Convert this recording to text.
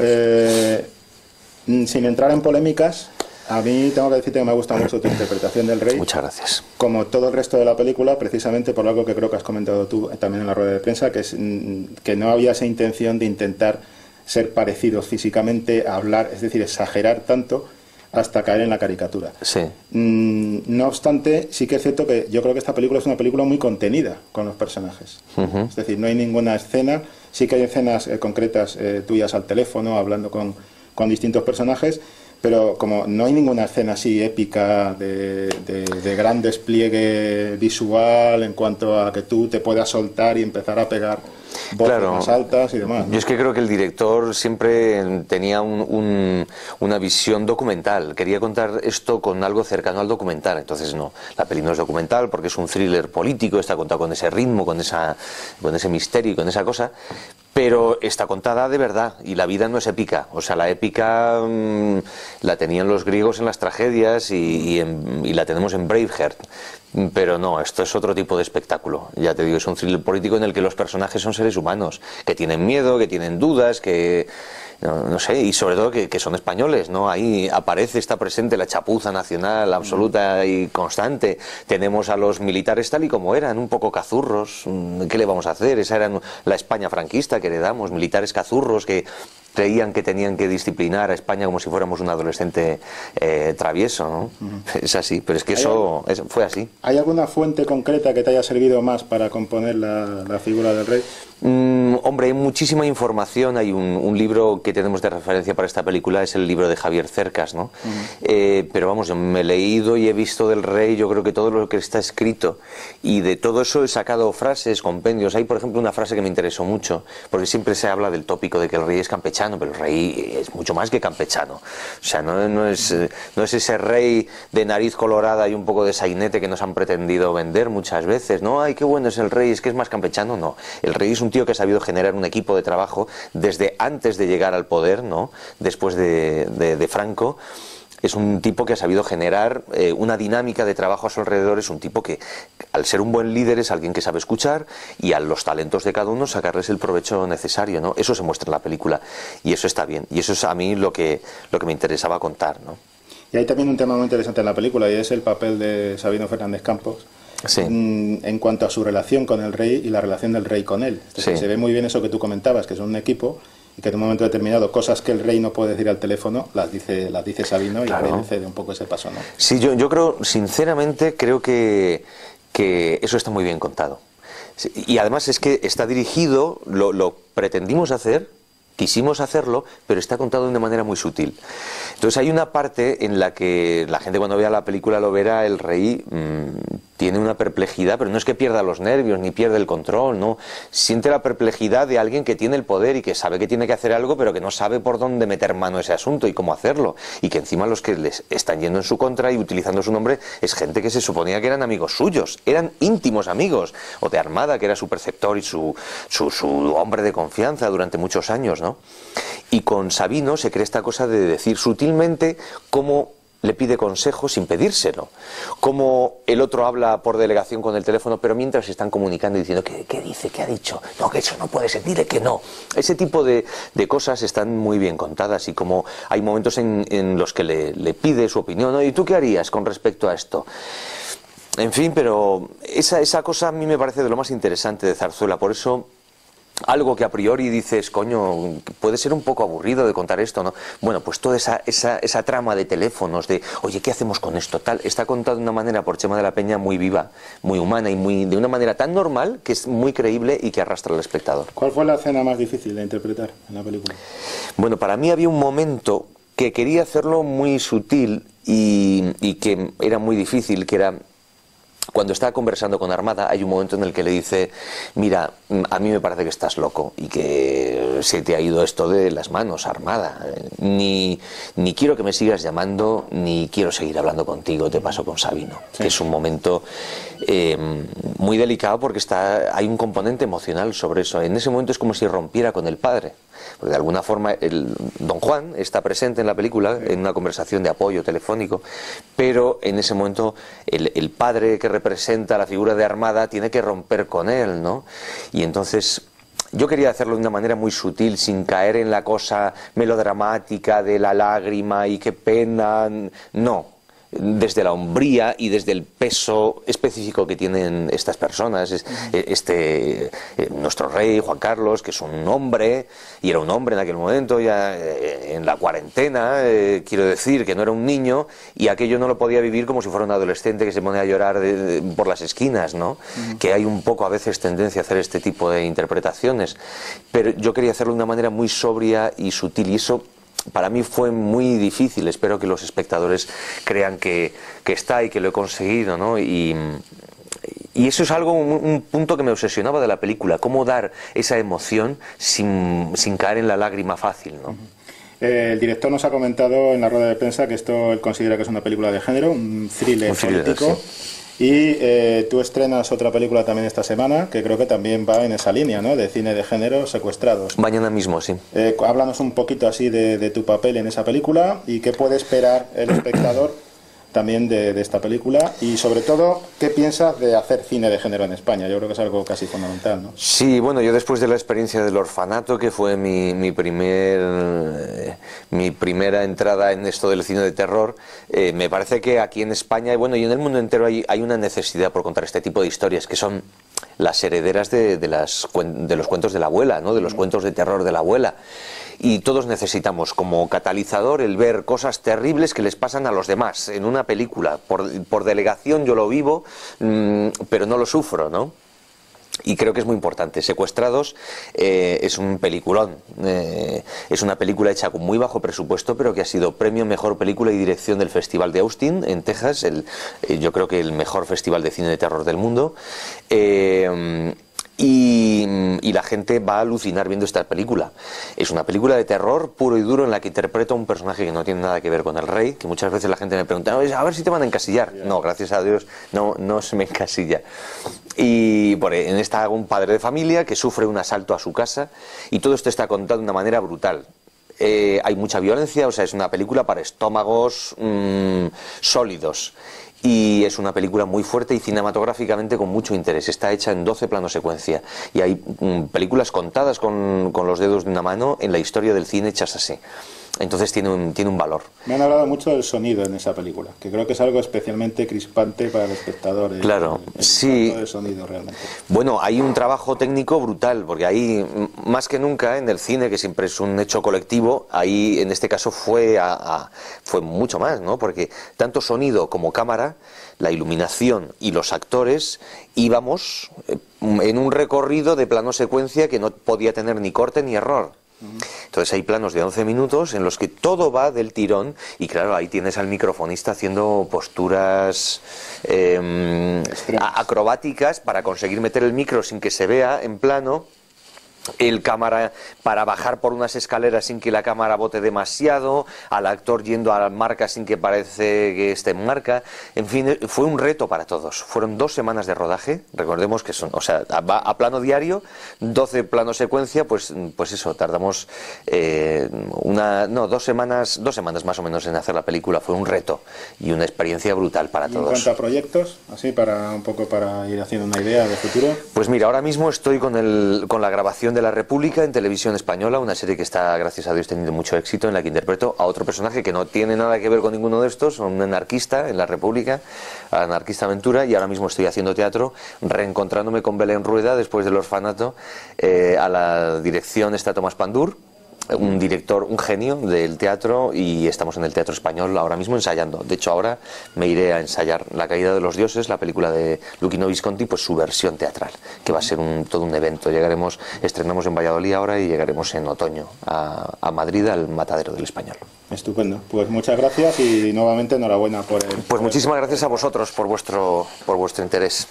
Eh, sin entrar en polémicas, a mí tengo que decirte que me gusta mucho tu interpretación del rey. Muchas gracias. Como todo el resto de la película, precisamente por algo que creo que has comentado tú también en la rueda de prensa, que es mm, que no había esa intención de intentar ser parecidos físicamente, hablar, es decir, exagerar tanto hasta caer en la caricatura. Sí. Mm, no obstante, sí que es cierto que yo creo que esta película es una película muy contenida con los personajes. Es decir, no hay ninguna escena, sí que hay escenas eh, concretas eh, tuyas al teléfono, hablando con, con distintos personajes, pero como no hay ninguna escena así épica de, gran despliegue visual en cuanto a que tú te puedas soltar y empezar a pegar voces más altas y demás. Yo es que creo que el director siempre tenía una visión documental, quería contar esto con algo cercano al documental, entonces no, la peli no es documental porque es un thriller político, está contado con ese ritmo, con, esa, con ese misterio y con esa cosa, pero está contada de verdad y la vida no es épica. O sea, la épica mm, la tenían los griegos en las tragedias y, la tenemos en Braveheart. Pero no, esto es otro tipo de espectáculo. Ya te digo, es un thriller político en el que los personajes son seres humanos, que tienen miedo, que tienen dudas, que no, sé, y sobre todo que, son españoles, ¿no? Ahí aparece, está presente la chapuza nacional absoluta y constante. Tenemos a los militares tal y como eran, un poco cazurros. ¿Qué le vamos a hacer? Esa era la España franquista que heredamos, militares cazurros que creían que tenían que disciplinar a España como si fuéramos un adolescente eh, travieso, ¿no? Es así, pero es que eso fue así. ¿Hay alguna fuente concreta que te haya servido más para componer la figura del rey? Mm, hombre, hay muchísima información. Hay un, libro que tenemos de referencia para esta película, es el libro de Javier Cercas, ¿no? Eh, pero vamos, me he leído y he visto del rey, yo creo que todo lo que está escrito. Y de todo eso he sacado frases, compendios. Hay, por ejemplo, una frase que me interesó mucho, porque siempre se habla del tópico de que el rey es campechano, pero el rey es mucho más que campechano. O sea, no, es, no es ese rey de nariz colorada y un poco de sainete que nos han pretendido vender muchas veces. No, ay, qué bueno es el rey, es que es más campechano. No, el rey es un tío que ha sabido generar un equipo de trabajo desde antes de llegar al poder, ¿no? Después de, Franco es un tipo que ha sabido generar eh, una dinámica de trabajo a su alrededor, es un tipo que al ser un buen líder es alguien que sabe escuchar y a los talentos de cada uno sacarles el provecho necesario, ¿no? Eso se muestra en la película y eso está bien y eso es a mí lo que, lo que me interesaba contar, ¿no? Y hay también un tema muy interesante en la película y es el papel de Sabino Fernández Campos, Mm, en cuanto a su relación con el rey y la relación del rey con él. Se ve muy bien eso que tú comentabas, que son un equipo y que en un momento determinado cosas que el rey no puede decir al teléfono las dice las dice Sabino y rey cede un poco ese paso. ¿no? Sí, yo, yo creo, sinceramente, creo que, que eso está muy bien contado. Y además es que está dirigido, lo, lo pretendimos hacer, quisimos hacerlo, pero está contado de una manera muy sutil. Entonces hay una parte en la que la gente cuando vea la película lo verá, el rey mm, tiene una perplejidad, pero no es que pierda los nervios ni pierde el control, no. Siente la perplejidad de alguien que tiene el poder y que sabe que tiene que hacer algo, pero que no sabe por dónde meter mano ese asunto y cómo hacerlo. Y que encima los que les están yendo en su contra y utilizando su nombre es gente que se suponía que eran amigos suyos, eran íntimos amigos, o de Armada, que era su preceptor y su, su, su hombre de confianza durante muchos años, ¿no? Y con Sabino se cree esta cosa de decir sutilmente cómo le pide consejo sin pedírselo. Como el otro habla por delegación con el teléfono, pero mientras se están comunicando y diciendo, ¿qué, dice? ¿Qué ha dicho? No, que eso no puede ser, dile que no. Ese tipo de, cosas están muy bien contadas y como hay momentos en, los que le, pide su opinión, ¿y tú qué harías con respecto a esto? En fin, pero esa, esa cosa a mí me parece de lo más interesante de Zarzuela, por eso algo que a priori dices, coño, puede ser un poco aburrido de contar esto, ¿no? Bueno, pues toda esa, esa, esa, trama de teléfonos, de, oye, ¿qué hacemos con esto? Tal, está contado de una manera por Chema de la Peña muy viva, muy humana y muy, de una manera tan normal que es muy creíble y que arrastra al espectador. ¿Cuál fue la escena más difícil de interpretar en la película? Bueno, para mí había un momento que quería hacerlo muy sutil y, y que era muy difícil, que era cuando está conversando con Armada, hay un momento en el que le dice, mira, mm, a mí me parece que estás loco y que se te ha ido esto de las manos, Armada. Ni, ni quiero que me sigas llamando, ni quiero seguir hablando contigo, te paso con Sabino. Que es un momento eh, muy delicado porque está, hay un componente emocional sobre eso. En ese momento es como si rompiera con el padre. Porque de alguna forma el don Juan está presente en la película en una conversación de apoyo telefónico, pero en ese momento el, el padre que representa la figura de Armada tiene que romper con él, ¿no? Y entonces yo quería hacerlo de una manera muy sutil, sin caer en la cosa melodramática de la lágrima y qué pena. No, desde la hombría y desde el peso específico que tienen estas personas. Eh, este, eh, nuestro rey Juan Carlos, que es un hombre, y era un hombre en aquel momento, ya eh, en la cuarentena, quiero decir, que no era un niño, y aquello no lo podía vivir como si fuera un adolescente que se pone a llorar por las esquinas, ¿no? Que hay un poco a veces tendencia a hacer este tipo de interpretaciones. Pero yo quería hacerlo de una manera muy sobria y sutil, y eso para mí fue muy difícil. Espero que los espectadores crean que, está y que lo he conseguido, ¿no? Y, eso es algo, un, punto que me obsesionaba de la película, cómo dar esa emoción sin, caer en la lágrima fácil, ¿no? Eh, el director nos ha comentado en la rueda de prensa que esto él considera que es una película de género, un thriller, político. Y eh, tú estrenas otra película también esta semana, que creo que también va en esa línea, ¿no? De cine de género, secuestrados. Mañana mismo, sí. Eh, háblanos un poquito así de, de, tu papel en esa película y qué puede esperar el espectador también de, esta película y sobre todo, ¿qué piensas de hacer cine de género en España? Yo creo que es algo casi fundamental, ¿no? Sí, bueno, yo después de la experiencia del orfanato, que fue mi, mi primer, eh, mi primera entrada en esto del cine de terror, eh, me parece que aquí en España y bueno, y en el mundo entero hay, hay una necesidad por contar este tipo de historias que son las herederas de, de, las, de los cuentos de la abuela, ¿no? de los cuentos de terror de la abuela y todos necesitamos como catalizador el ver cosas terribles que les pasan a los demás en una película. Por, delegación yo lo vivo, mm, pero no lo sufro, ¿no? Y creo que es muy importante. Secuestrados eh, es un peliculón. Eh, es una película hecha con muy bajo presupuesto, pero que ha sido premio Mejor Película y Dirección del Festival de Austin, en Texas. El, eh, yo creo que el mejor festival de cine de terror del mundo. Y, la gente va a alucinar viendo esta película. Es una película de terror puro y duro en la que interpreta un personaje que no tiene nada que ver con el rey, que muchas veces la gente me pregunta, a ver si te van a encasillar. No, gracias a Dios, no, no se me encasilla. Y por, en esta hago un padre de familia que sufre un asalto a su casa y todo esto está contado de una manera brutal. Eh, hay mucha violencia, o sea, es una película para estómagos mm, sólidos y es una película muy fuerte y cinematográficamente con mucho interés. Está hecha en 12 planos secuencia y hay mm, películas contadas con, los dedos de una mano en la historia del cine hechas así. Entonces tiene un, tiene un valor. Me han hablado mucho del sonido en esa película, que creo que es algo especialmente crispante para el espectador. Claro, sí. sonido realmente. Bueno, hay un trabajo técnico brutal, porque ahí, más que nunca en el cine, que siempre es un hecho colectivo, ahí en este caso fue, fue mucho más, ¿no? Porque tanto sonido como cámara, la iluminación y los actores íbamos eh, en un recorrido de plano secuencia que no podía tener ni corte ni error. Entonces hay planos de 11 minutos en los que todo va del tirón y claro, ahí tienes al microfonista haciendo posturas em, acrobáticas para conseguir meter el micro sin que se vea en plano el cámara para bajar por unas escaleras sin que la cámara bote demasiado, al actor yendo a la marca sin que parece que esté en marca. En fin, fue un reto para todos. Fueron dos semanas de rodaje, recordemos que son, o sea, va a plano diario, 12 planos secuencia, pues, pues eso, tardamos eh, una, no, dos semanas, dos semanas más o menos en hacer la película. Fue un reto y una experiencia brutal para todos. ¿En cuanto a proyectos, así para un poco para ir haciendo una idea de futuro? Pues mira, ahora mismo estoy con, el, con la grabación de la República en televisión española, una serie que está, gracias a Dios, teniendo mucho éxito, en la que interpreto a otro personaje que no tiene nada que ver con ninguno de estos, un anarquista en la República, anarquista aventura, y ahora mismo estoy haciendo teatro, reencontrándome con Belén Rueda después del orfanato, eh, a la dirección está Tomás Pandur, un director, un genio del teatro y estamos en el Teatro Español ahora mismo ensayando. De hecho, ahora me iré a ensayar La caída de los dioses, la película de Luquino Visconti, pues su versión teatral, que va a ser un, todo un evento. Llegaremos, estrenamos en Valladolid ahora y llegaremos en otoño a, a Madrid, al Matadero del Español. Estupendo. Pues muchas gracias y nuevamente enhorabuena por el... Pues muchísimas gracias a vosotros por vuestro, por vuestro interés.